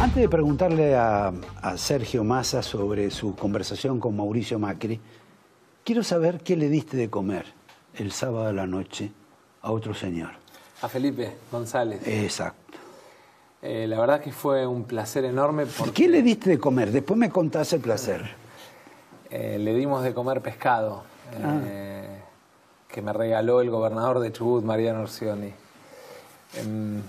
Antes de preguntarle a, a Sergio Massa sobre su conversación con Mauricio Macri, quiero saber qué le diste de comer el sábado a la noche a otro señor. A Felipe González. Exacto. Eh, la verdad que fue un placer enorme porque ¿Qué le diste de comer? Después me contás el placer. eh, le dimos de comer pescado eh, que me regaló el gobernador de Chubut, Mariano Orsioni. Em,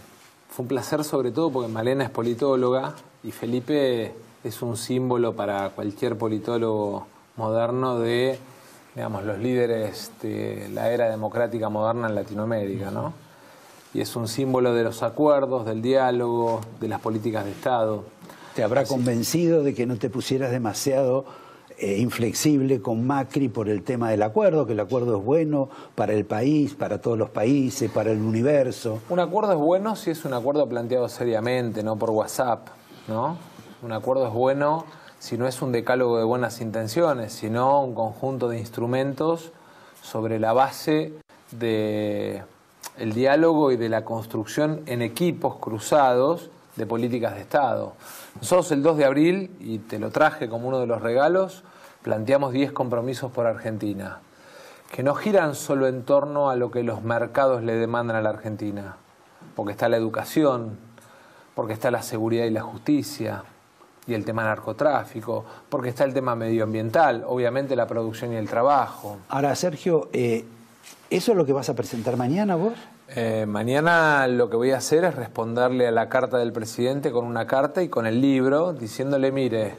fue un placer sobre todo porque Malena es politóloga y Felipe es un símbolo para cualquier politólogo moderno de digamos, los líderes de la era democrática moderna en Latinoamérica, ¿no? Y es un símbolo de los acuerdos, del diálogo, de las políticas de Estado. ¿Te habrá convencido de que no te pusieras demasiado eh, inflexible con Macri por el tema del acuerdo, que el acuerdo es bueno para el país, para todos los países, para el universo? Un acuerdo es bueno si es un acuerdo planteado seriamente, no por WhatsApp, ¿no? Un acuerdo es bueno si no es un decálogo de buenas intenciones, sino un conjunto de instrumentos sobre la base de diálogo y de la construcción en equipos cruzados de políticas de Estado. Nosotros el 2 de abril, y te lo traje como uno de los regalos, planteamos 10 compromisos por Argentina, que no giran solo en torno a lo que los mercados le demandan a la Argentina, porque está la educación, porque está la seguridad y la justicia, y el tema narcotráfico, porque está el tema medioambiental, obviamente la producción y el trabajo. Ahora, Sergio, eh, ¿eso es lo que vas a presentar mañana vos? Eh, mañana lo que voy a hacer es responderle a la carta del presidente con una carta y con el libro, diciéndole, mire,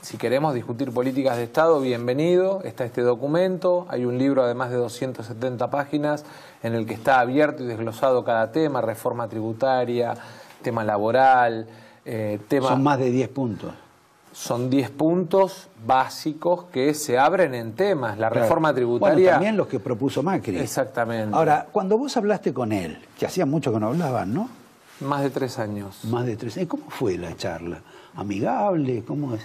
si queremos discutir políticas de Estado, bienvenido, está este documento, hay un libro además de 270 páginas en el que está abierto y desglosado cada tema, reforma tributaria, tema laboral, eh, tema... Son más de 10 puntos. Son 10 puntos básicos que se abren en temas. La reforma Bueno, tributaria... también los que propuso Macri. Exactamente. Ahora, cuando vos hablaste con él, que hacía mucho que no hablaban, ¿no? Más de tres años. Más de tres años. ¿Cómo fue la charla? ¿Amigable? ¿Cómo es?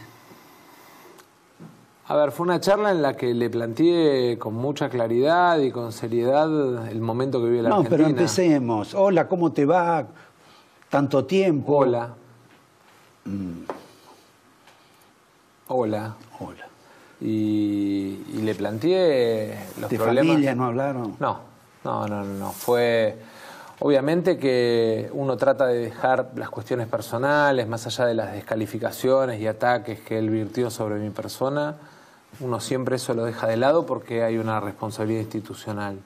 A ver, fue una charla en la que le planteé con mucha claridad y con seriedad el momento que vive la no, Argentina. pero empecemos. Hola, ¿cómo te va? Tanto tiempo. Hola. Hola. Hola. Y, y le planteé los ¿De problemas. familia no hablaron? No, no, no, no, no. Fue. Obviamente que uno trata de dejar las cuestiones personales, más allá de las descalificaciones y ataques que él virtió sobre mi persona, uno siempre eso lo deja de lado porque hay una responsabilidad institucional.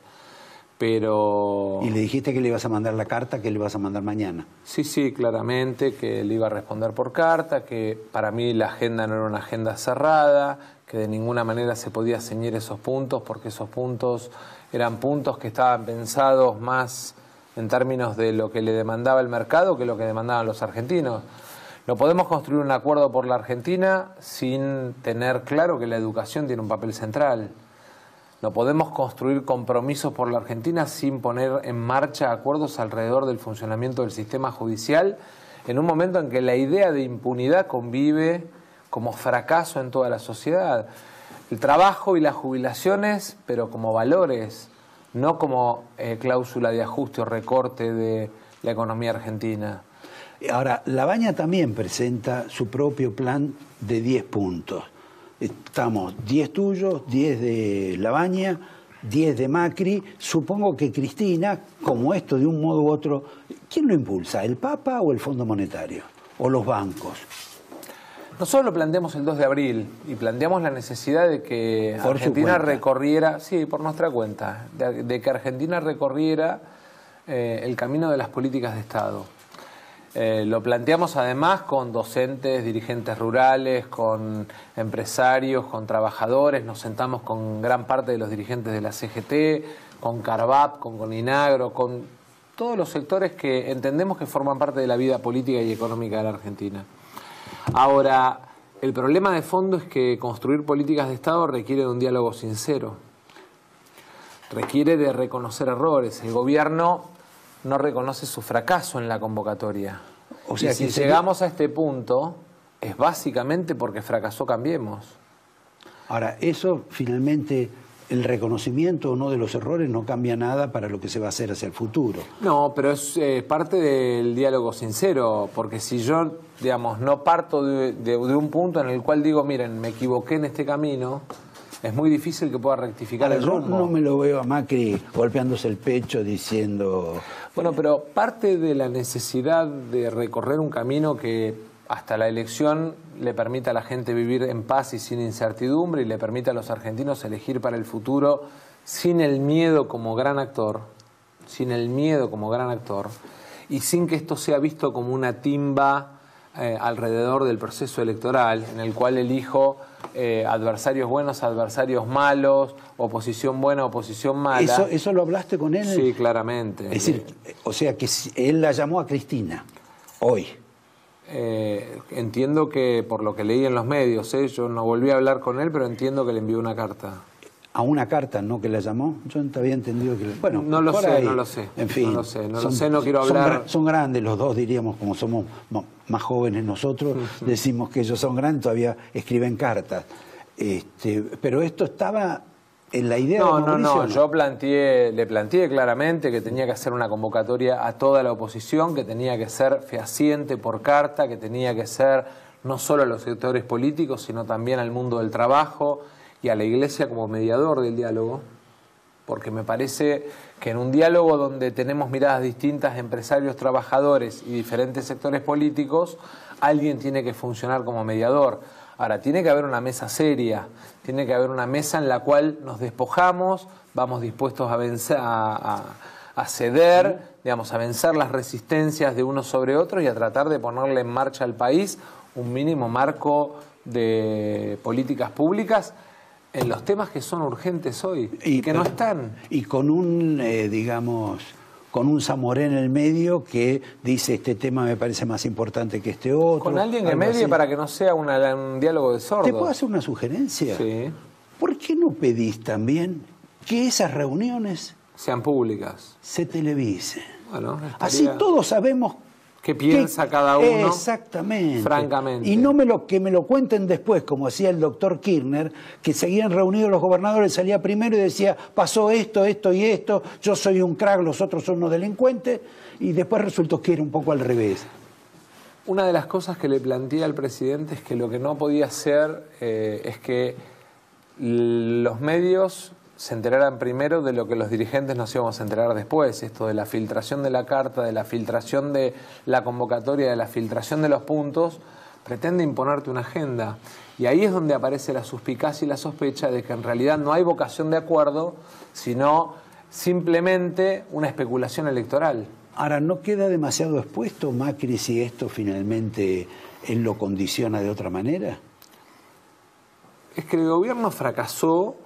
Pero. Y le dijiste que le ibas a mandar la carta que le ibas a mandar mañana. Sí, sí, claramente que le iba a responder por carta, que para mí la agenda no era una agenda cerrada, que de ninguna manera se podía ceñir esos puntos, porque esos puntos eran puntos que estaban pensados más en términos de lo que le demandaba el mercado que lo que demandaban los argentinos. No podemos construir un acuerdo por la Argentina sin tener claro que la educación tiene un papel central. No podemos construir compromisos por la Argentina sin poner en marcha acuerdos alrededor del funcionamiento del sistema judicial en un momento en que la idea de impunidad convive como fracaso en toda la sociedad. El trabajo y las jubilaciones, pero como valores, no como eh, cláusula de ajuste o recorte de la economía argentina. Ahora, La Baña también presenta su propio plan de 10 puntos. Estamos 10 tuyos, 10 de La Baña, 10 de Macri. Supongo que Cristina, como esto de un modo u otro, ¿quién lo impulsa? ¿El Papa o el Fondo Monetario? ¿O los bancos? Nosotros lo planteamos el 2 de abril y planteamos la necesidad de que Por Argentina recorriera, sí, por nuestra cuenta, de, de que Argentina recorriera eh, el camino de las políticas de Estado. Eh, lo planteamos además con docentes, dirigentes rurales, con empresarios, con trabajadores, nos sentamos con gran parte de los dirigentes de la CGT, con Carvap, con Coninagro, con todos los sectores que entendemos que forman parte de la vida política y económica de la Argentina. Ahora, el problema de fondo es que construir políticas de Estado requiere de un diálogo sincero, requiere de reconocer errores. El gobierno no reconoce su fracaso en la convocatoria. O sea y si sería- llegamos a este punto, es básicamente porque fracasó Cambiemos. Ahora, eso finalmente el reconocimiento o no de los errores no cambia nada para lo que se va a hacer hacia el futuro. No, pero es eh, parte del diálogo sincero, porque si yo, digamos, no parto de, un punto en el cual digo, miren, me equivoqué en este camino, es muy difícil que pueda rectificar el rumbo. no me lo veo a Macri golpeándose el pecho diciendo... Bueno, pero parte de la necesidad de recorrer un camino que hasta la elección le permite a la gente vivir en paz y sin incertidumbre y le permite a los argentinos elegir para el futuro sin el miedo como gran actor, sin el miedo como gran actor y sin que esto sea visto como una timba eh, alrededor del proceso electoral en el cual elijo eh, adversarios buenos, adversarios malos, oposición buena, oposición mala. ¿Eso, ¿Eso lo hablaste con él? Sí, claramente. Es decir, o sea que él la llamó a Cristina hoy. Eh, entiendo que, por lo que leí en los medios, ¿eh? yo no volví a hablar con él, pero entiendo que le envió una carta. ¿A una carta, no que la llamó? Yo no había entendido que... Bueno, no lo sé, no lo sé. En fin, no lo sé, no, lo sé, no quiero hablar... Son, grandes los dos, diríamos, como somos más jóvenes nosotros, decimos que ellos son grandes, todavía escriben cartas. Este, pero esto estaba en la idea no, No, no, yo planteé, le planteé claramente que tenía que hacer una convocatoria a toda la oposición, que tenía que ser fehaciente por carta, que tenía que ser no solo a los sectores políticos, sino también al mundo del trabajo y a la Iglesia como mediador del diálogo, porque me parece que en un diálogo donde tenemos miradas distintas, empresarios, trabajadores y diferentes sectores políticos, alguien tiene que funcionar como mediador. Ahora, tiene que haber una mesa seria, tiene que haber una mesa en la cual nos despojamos, vamos dispuestos a, vencer, a, ceder, digamos, a vencer las resistencias de unos sobre otros y a tratar de ponerle en marcha al país un mínimo marco de políticas públicas en los temas que son urgentes hoy y que no están. Y con un, eh, digamos, con un Zamoré en el medio que dice este tema me parece más importante que este otro. Con alguien en medio para que no sea un diálogo de sordos. ¿Te puedo hacer una sugerencia? Sí. ¿Por qué no pedís también que esas reuniones sean públicas? Se televisen. Bueno, Así todos sabemos qué piensa cada uno. Exactamente. Francamente. Y no me lo, que me lo cuenten después, como hacía el doctor Kirchner, que seguían reunidos los gobernadores, salía primero y decía, pasó esto, esto y esto, yo soy un crack, los otros son unos delincuentes, y después resultó que era un poco al revés. Una de las cosas que le planteé al presidente es que lo que no podía hacer eh, es que los medios se enteraran primero de lo que los dirigentes nos íbamos a enterar después, esto de la filtración de la carta, de la filtración de la convocatoria, de la filtración de los puntos, pretende imponerte una agenda. Y ahí es donde aparece la suspicacia y la sospecha de que en realidad no hay vocación de acuerdo, sino simplemente una especulación electoral. Ahora, ¿no queda demasiado expuesto Macri si esto finalmente él lo condiciona de otra manera? Es que el gobierno fracasó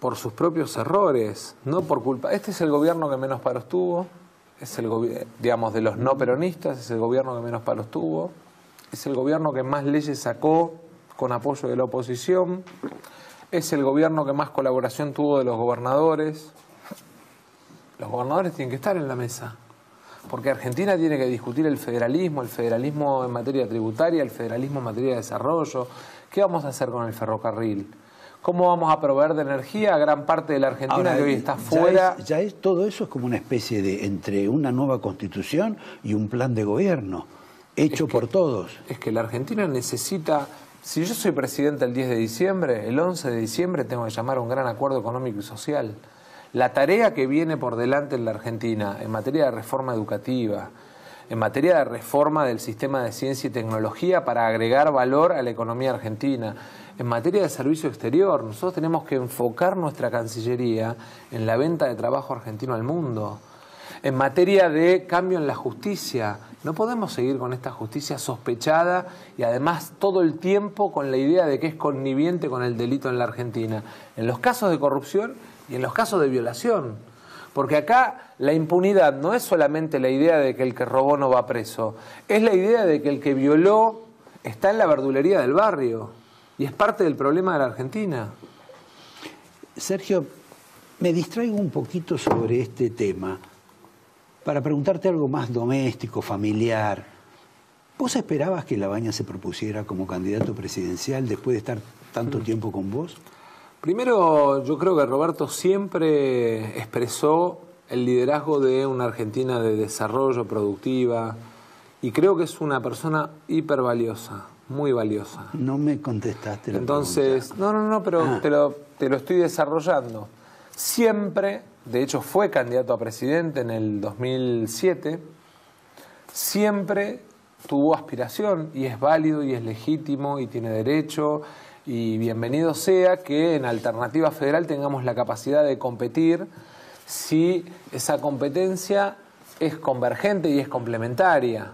por sus propios errores, no por culpa. Este es el gobierno que menos paros tuvo, es el digamos de los no peronistas, es el gobierno que menos paros tuvo, es el gobierno que más leyes sacó con apoyo de la oposición, es el gobierno que más colaboración tuvo de los gobernadores. Los gobernadores tienen que estar en la mesa, porque Argentina tiene que discutir el federalismo, el federalismo en materia tributaria, el federalismo en materia de desarrollo. ¿Qué vamos a hacer con el ferrocarril? ¿Cómo vamos a proveer de energía a gran parte de la Argentina que hoy está fuera? ya es, todo eso es como una especie de entre una nueva constitución y un plan de gobierno hecho por todos. Es que la Argentina necesita, si yo soy presidente el 10 de diciembre, el 11 de diciembre tengo que llamar a un gran acuerdo económico y social. La tarea que viene por delante en la Argentina en materia de reforma educativa, en materia de reforma del sistema de ciencia y tecnología para agregar valor a la economía argentina, en materia de servicio exterior, nosotros tenemos que enfocar nuestra Cancillería en la venta de trabajo argentino al mundo. En materia de cambio en la justicia, no podemos seguir con esta justicia sospechada y además todo el tiempo con la idea de que es conniviente con el delito en la Argentina, en los casos de corrupción y en los casos de violación. Porque acá la impunidad no es solamente la idea de que el que robó no va preso, es la idea de que el que violó está en la verdulería del barrio. Y es parte del problema de la Argentina. Sergio, me distraigo un poquito sobre este tema para preguntarte algo más doméstico, familiar. ¿Vos esperabas que Labaña se propusiera como candidato presidencial después de estar tanto mm. tiempo con vos? Primero, yo creo que Roberto siempre expresó el liderazgo de una Argentina de desarrollo productiva y creo que es una persona hiper valiosa, muy valiosa. No me contestaste la Entonces, no, no, no, pero Ah. te, lo, te lo estoy desarrollando. Siempre, de hecho fue candidato a presidente en el 2007, siempre tuvo aspiración y es válido y es legítimo y tiene derecho y bienvenido sea que en Alternativa Federal tengamos la capacidad de competir si esa competencia es convergente y es complementaria.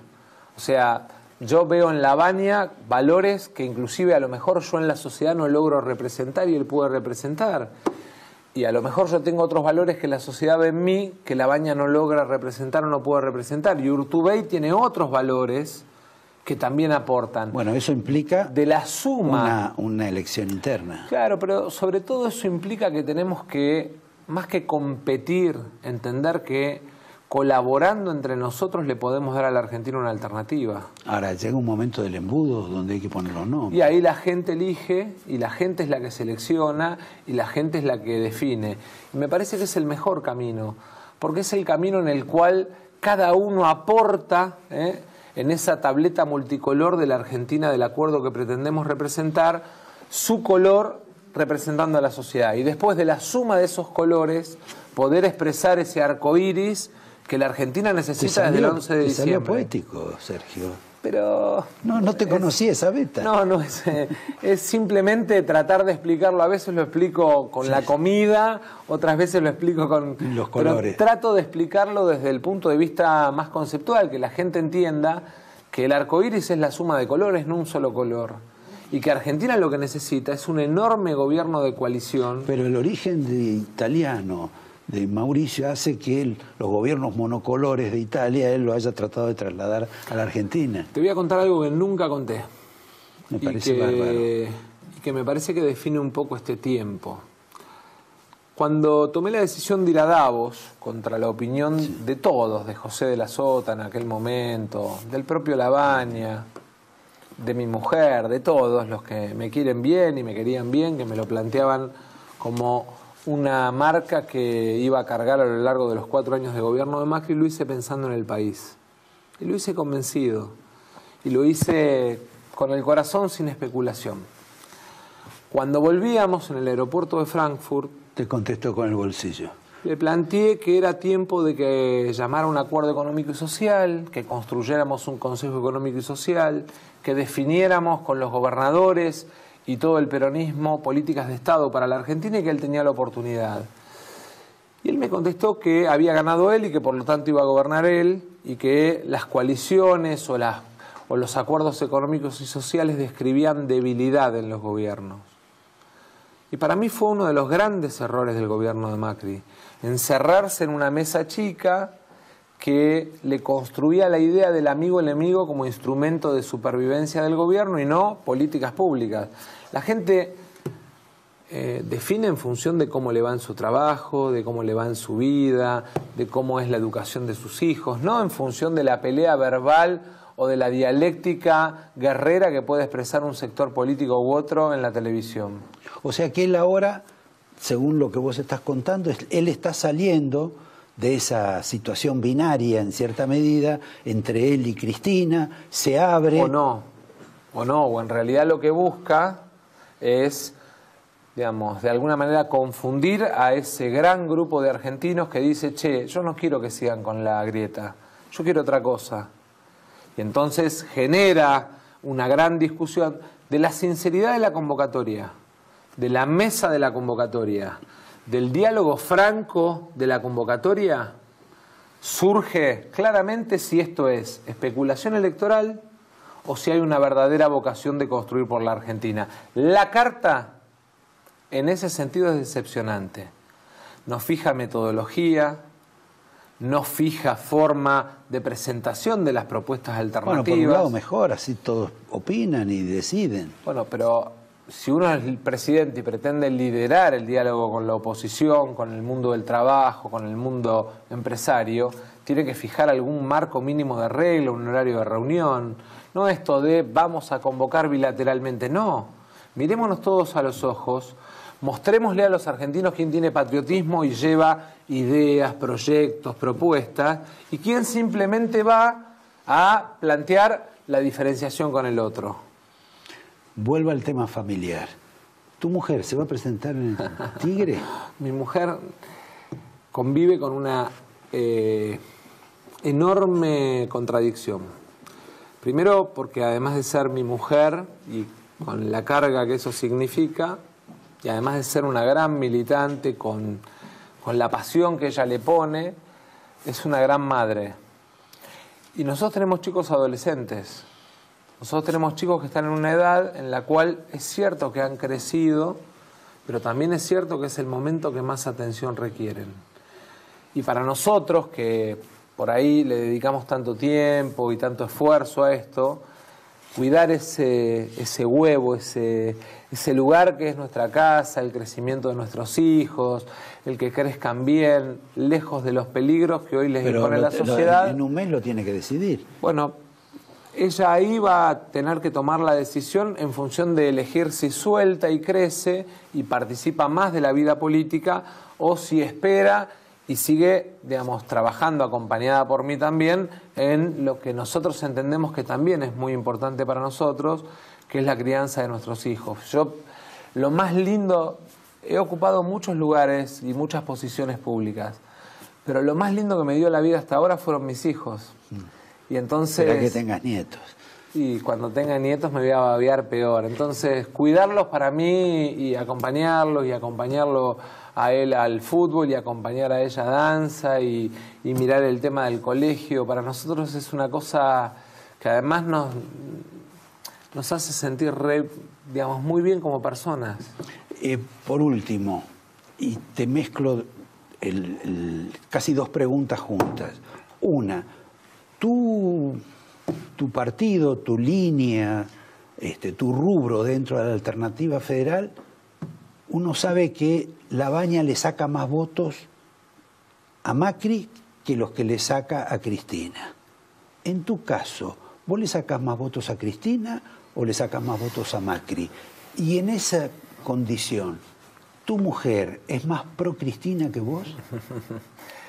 O sea, yo veo en la baña valores que inclusive a lo mejor yo en la sociedad no logro representar y él puede representar. Y a lo mejor yo tengo otros valores que la sociedad ve en mí que la baña no logra representar o no puede representar. Y Urtubey tiene otros valores que también aportan. Bueno, eso implica de la suma. una, una elección interna. Claro, pero sobre todo eso implica que tenemos que, más que competir, entender que colaborando entre nosotros le podemos dar a la Argentina una alternativa. Ahora, llega un momento del embudo donde hay que poner los nombres. Y ahí la gente elige y la gente es la que selecciona y la gente es la que define. Y me parece que es el mejor camino, porque es el camino en el cual cada uno aporta ¿eh? en esa tableta multicolor de la Argentina del acuerdo que pretendemos representar su color representando a la sociedad. Y después de la suma de esos colores, poder expresar ese arco iris que la Argentina necesita desde el 11 de te salió diciembre. poético, Sergio. Pero No, no te conocí esa beta. no, no, es, eh, es simplemente tratar de explicarlo. A veces lo explico con la comida, otras veces lo explico con... Los pero colores. trato de explicarlo desde el punto de vista más conceptual, que la gente entienda que el arco iris es la suma de colores, no un solo color. Y que Argentina lo que necesita es un enorme gobierno de coalición. Pero el origen de italiano de Mauricio hace que él- los gobiernos monocolores de Italia él lo haya tratado de trasladar a la Argentina. Te voy a contar algo que nunca conté. Me y parece que, bárbaro. y que me parece que define un poco este tiempo. Cuando tomé la decisión de ir a Davos, contra la opinión de todos, de José de la Sota en aquel momento, del propio Labaña, de mi mujer, de todos los que me quieren bien y me querían bien, que me lo planteaban como una marca que iba a cargar a lo largo de los cuatro años de gobierno de Macri, lo hice pensando en el país. Y lo hice convencido. Y lo hice con el corazón sin especulación. Cuando volvíamos en el aeropuerto de Frankfurt, Te contestó con el bolsillo. le planteé que era tiempo de que llamara un acuerdo económico y social, que construyéramos un Consejo Económico y Social, que definiéramos con los gobernadores y todo el peronismo políticas de Estado para la Argentina y que él tenía la oportunidad. Y él me contestó que había ganado él y que por lo tanto iba a gobernar él y que las coaliciones o, las, o los acuerdos económicos y sociales describían debilidad en los gobiernos. Y para mí fue uno de los grandes errores del gobierno de Macri, encerrarse en una mesa chica que le construía la idea del amigo enemigo como instrumento de supervivencia del gobierno y no políticas públicas. La gente eh, define en función de cómo le va en su trabajo, de cómo le va en su vida, de cómo es la educación de sus hijos, no en función de la pelea verbal o de la dialéctica guerrera que puede expresar un sector político u otro en la televisión. O sea que él ahora, según lo que vos estás contando, él está saliendo de esa situación binaria en cierta medida entre él y Cristina, se abre. O no, o no, o en realidad lo que busca es, digamos, de alguna manera confundir a ese gran grupo de argentinos que dice, che, yo no quiero que sigan con la grieta, yo quiero otra cosa. Y entonces genera una gran discusión de la sinceridad de la convocatoria, de la mesa de la convocatoria, del diálogo franco de la convocatoria, surge claramente si esto es especulación electoral o si hay una verdadera vocación de construir por la Argentina. La carta, en ese sentido, es decepcionante. No fija metodología, no fija forma de presentación de las propuestas bueno, alternativas. por un lado mejor, así todos opinan y deciden. Bueno, pero si uno es el presidente y pretende liderar el diálogo con la oposición, con el mundo del trabajo, con el mundo empresario, tiene que fijar algún marco mínimo de regla, un horario de reunión. No esto de vamos a convocar bilateralmente, no. Mirémonos todos a los ojos, mostrémosle a los argentinos quién tiene patriotismo y lleva ideas, proyectos, propuestas, y quién simplemente va a plantear la diferenciación con el otro. Vuelvo al tema familiar. ¿Tu mujer se va a presentar en el Tigre? Mi mujer convive con una eh, enorme contradicción. Primero porque además de ser mi mujer y con la carga que eso significa, y además de ser una gran militante con, con la pasión que ella le pone, es una gran madre. Y nosotros tenemos chicos adolescentes. Nosotros tenemos chicos que están en una edad en la cual es cierto que han crecido, pero también es cierto que es el momento que más atención requieren. Y para nosotros, que por ahí le dedicamos tanto tiempo y tanto esfuerzo a esto, cuidar ese, ese huevo, ese, ese lugar que es nuestra casa, el crecimiento de nuestros hijos, el que crezcan bien, lejos de los peligros que hoy les impone la sociedad. en un mes lo tiene que decidir. Bueno, ella ahí va a tener que tomar la decisión en función de elegir si suelta y crece y participa más de la vida política o si espera y sigue, digamos, trabajando acompañada por mí también en lo que nosotros entendemos que también es muy importante para nosotros, que es la crianza de nuestros hijos. Yo, lo más lindo, he ocupado muchos lugares y muchas posiciones públicas, pero lo más lindo que me dio la vida hasta ahora fueron mis hijos. Y entonces... Para que tengas nietos. Y cuando tenga nietos me voy a babear peor. Entonces, cuidarlos para mí y acompañarlos y acompañarlo a él al fútbol y acompañar a ella a danza y, mirar el tema del colegio. Para nosotros es una cosa que además nos, nos hace sentir digamos, muy bien como personas. Eh, por último, y te mezclo casi dos preguntas juntas. Una, tú, tu partido, tu línea, este, tu rubro dentro de la alternativa federal, uno sabe que la baña le saca más votos a Macri que los que le saca a Cristina. En tu caso, ¿vos le sacas más votos a Cristina o le sacas más votos a Macri? Y en esa condición, ¿tu mujer es más pro Cristina que vos?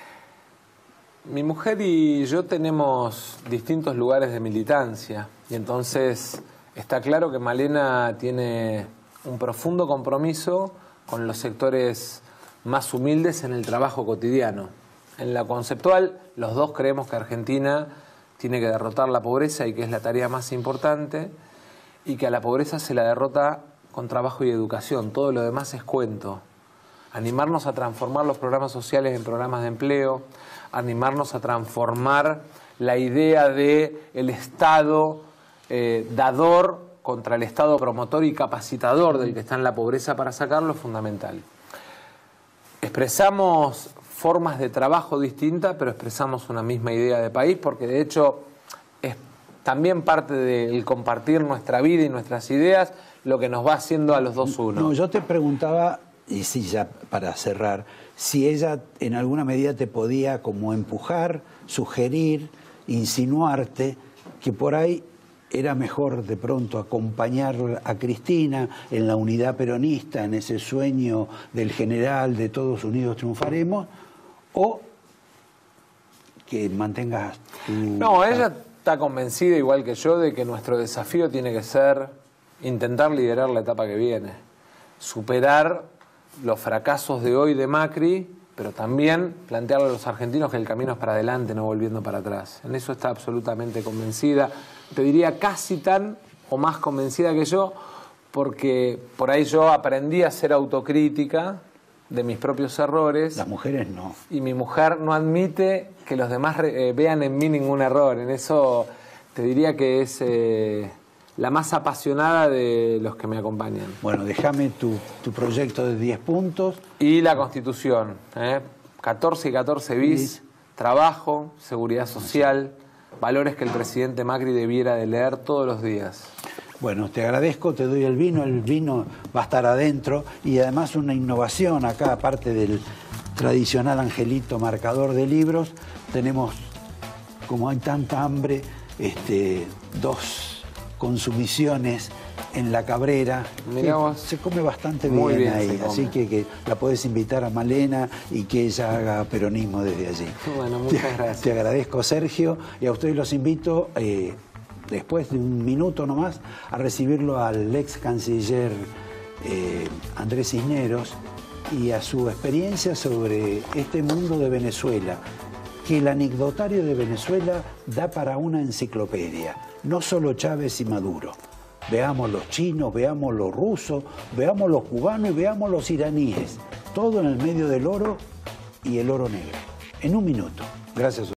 Mi mujer y yo tenemos distintos lugares de militancia y entonces está claro que Malena tiene un profundo compromiso con los sectores más humildes en el trabajo cotidiano. En la conceptual, los dos creemos que Argentina tiene que derrotar la pobreza y que es la tarea más importante, y que a la pobreza se la derrota con trabajo y educación. Todo lo demás es cuento. Animarnos a transformar los programas sociales en programas de empleo, animarnos a transformar la idea de el Estado eh, dador contra el Estado promotor y capacitador del que está en la pobreza para sacarlo es fundamental. Expresamos formas de trabajo distintas, pero expresamos una misma idea de país, porque de hecho es también parte del compartir nuestra vida y nuestras ideas lo que nos va haciendo a los dos uno. No, yo te preguntaba, y sí, ya para cerrar, si ella en alguna medida te podía como empujar, sugerir, insinuarte que por ahí era mejor de pronto acompañar a Cristina en la unidad peronista, en ese sueño del general de todos unidos triunfaremos, o que mantengas tu... No, ella está convencida, igual que yo, de que nuestro desafío tiene que ser intentar liderar la etapa que viene, superar los fracasos de hoy de Macri, pero también plantearle a los argentinos que el camino es para adelante, no volviendo para atrás. En eso está absolutamente convencida te diría casi tan o más convencida que yo, porque por ahí yo aprendí a ser autocrítica de mis propios errores. Las mujeres no. Y mi mujer no admite que los demás eh, vean en mí ningún error. En eso te diría que es eh, la más apasionada de los que me acompañan. Bueno, déjame tu, proyecto de 10 puntos. Y la Constitución. ¿eh? 14 y 14 bis, trabajo, seguridad social valores que el presidente Macri debiera de leer todos los días. Bueno, te agradezco, te doy el vino, el vino va a estar adentro y además una innovación acá, aparte del tradicional angelito marcador de libros, tenemos, como hay tanta hambre, este, dos consumiciones en La Cabrera. Mirá. Se come bastante Muy bien, ahí, así que, que la puedes invitar a Malena y que ella haga peronismo desde allí. Bueno, muchas Te- gracias. Te agradezco, Sergio, y a ustedes los invito, eh, después de un minuto nomás, a recibirlo al ex canciller eh, Andrés Cisneros y a su experiencia sobre este mundo de Venezuela, que el anecdotario de Venezuela da para una enciclopedia, no solo Chávez y Maduro. Veamos los chinos, veamos los rusos, veamos los cubanos y veamos los iraníes. Todo en el medio del oro y el oro negro. En un minuto. Gracias.